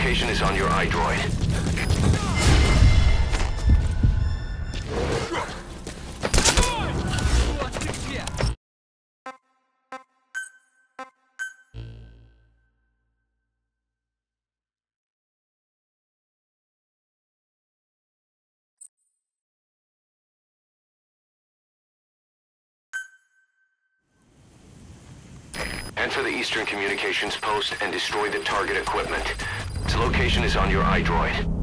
location is on your iDroid. Enter the Eastern Communications Post and destroy the target equipment. Its location is on your iDroid.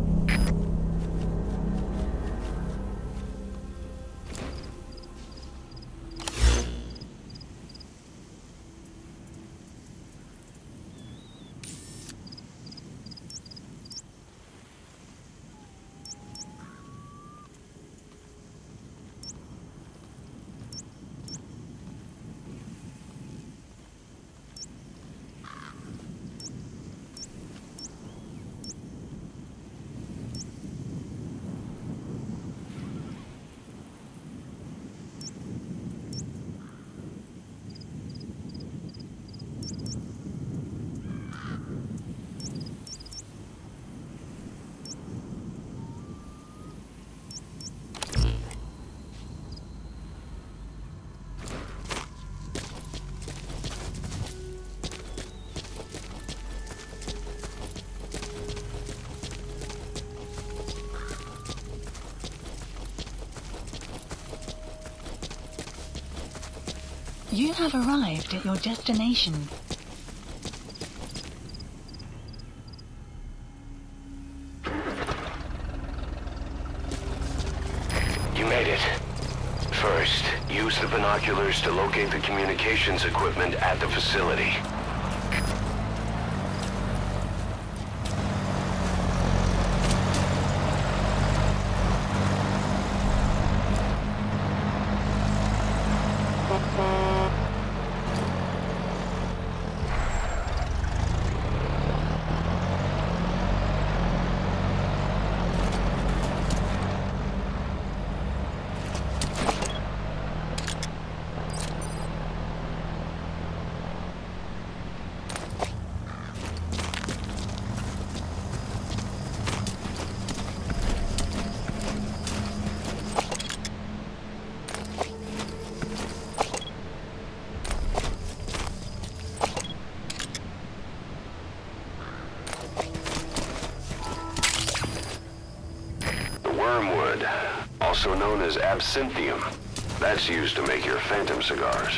You have arrived at your destination. You made it. First, use the binoculars to locate the communications equipment at the facility. Wormwood, also known as absinthium. That's used to make your phantom cigars.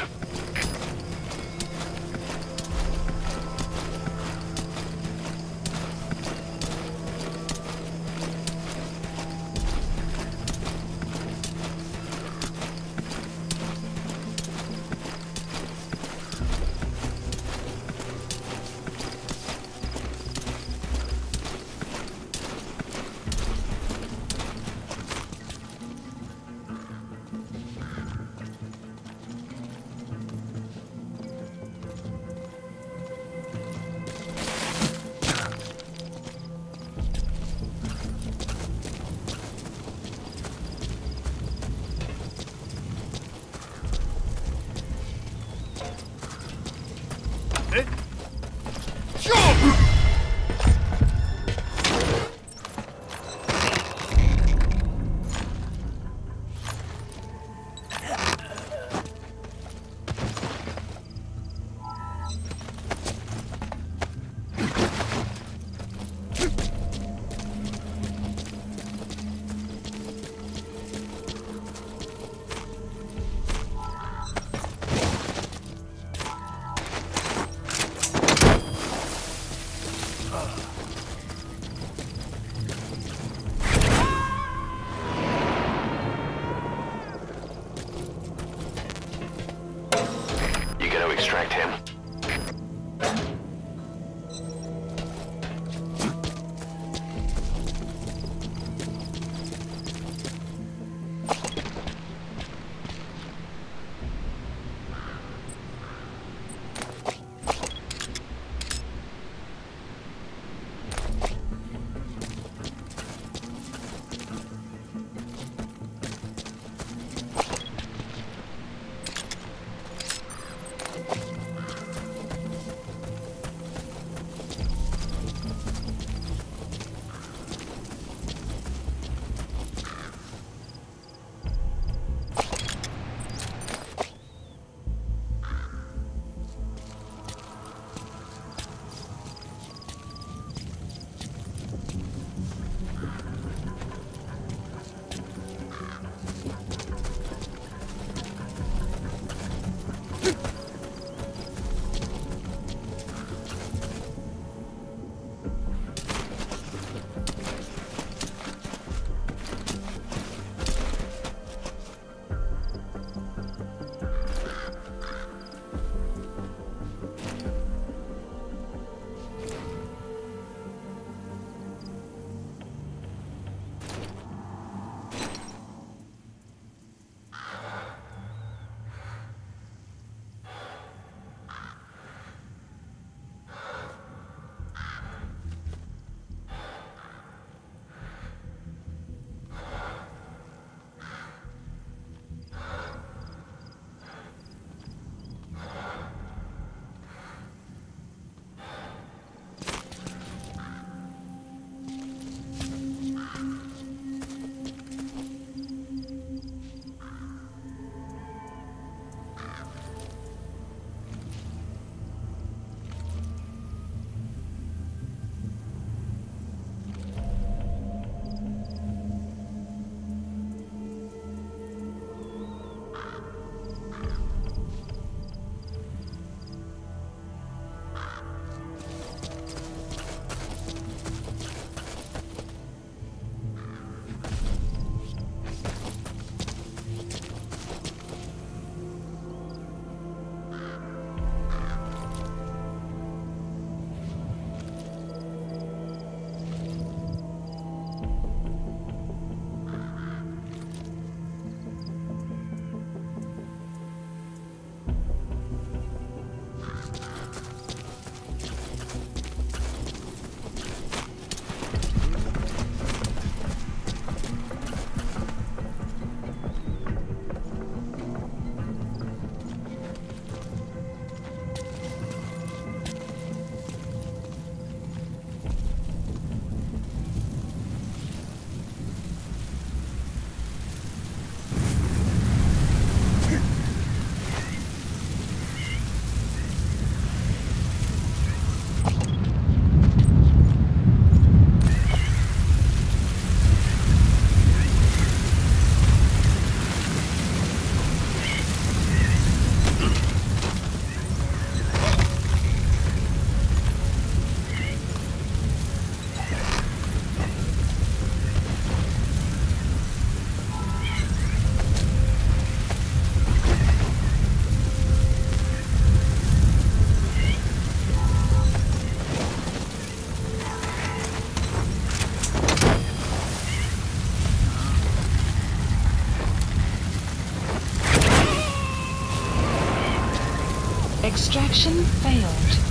Extraction failed.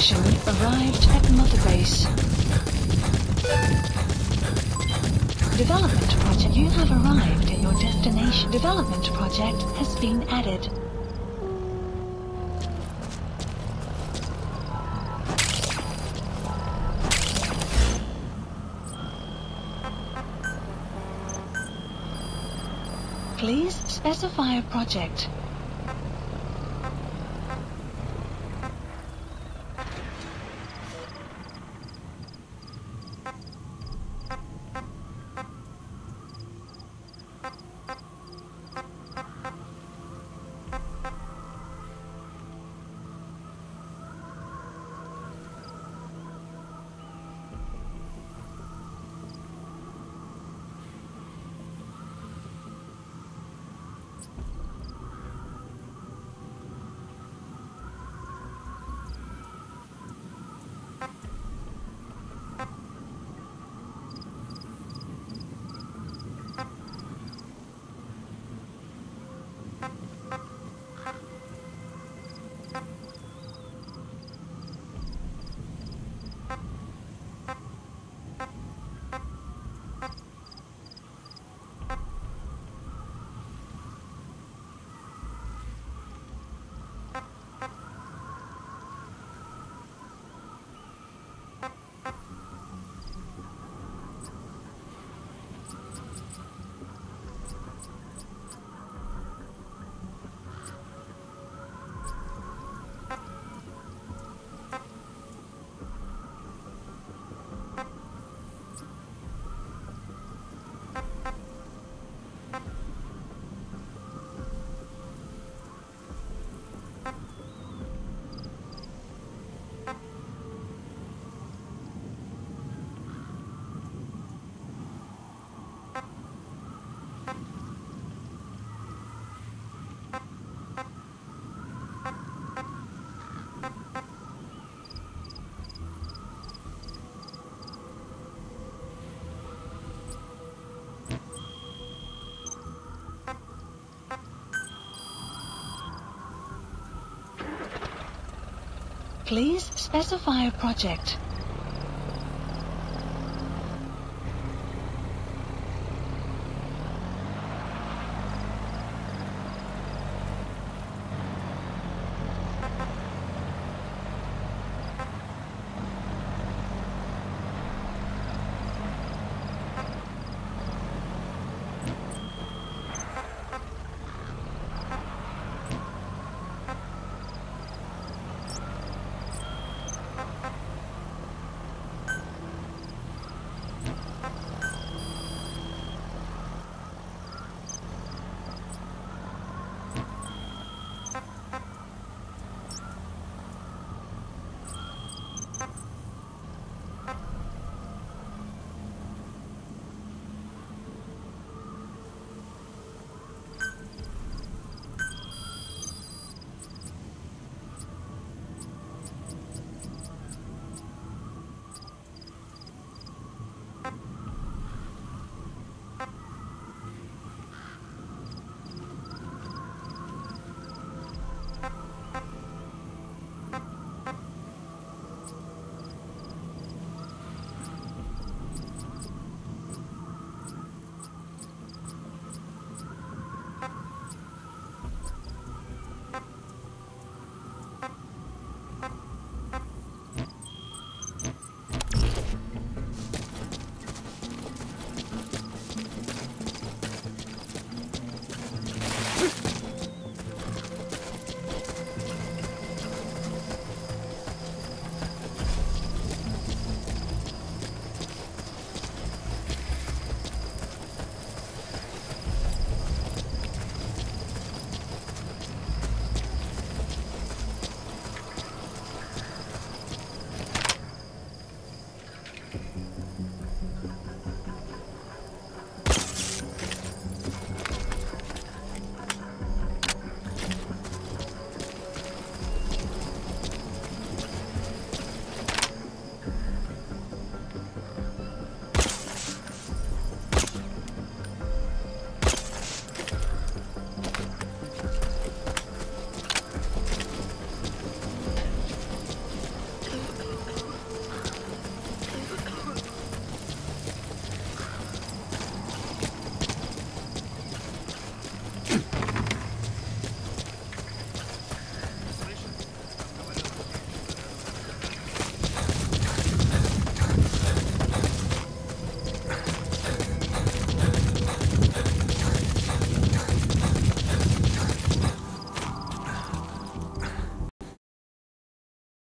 Extraction arrived at Mother Base. Development project. You have arrived at your destination. Development project has been added. Please specify a project. Please specify a project.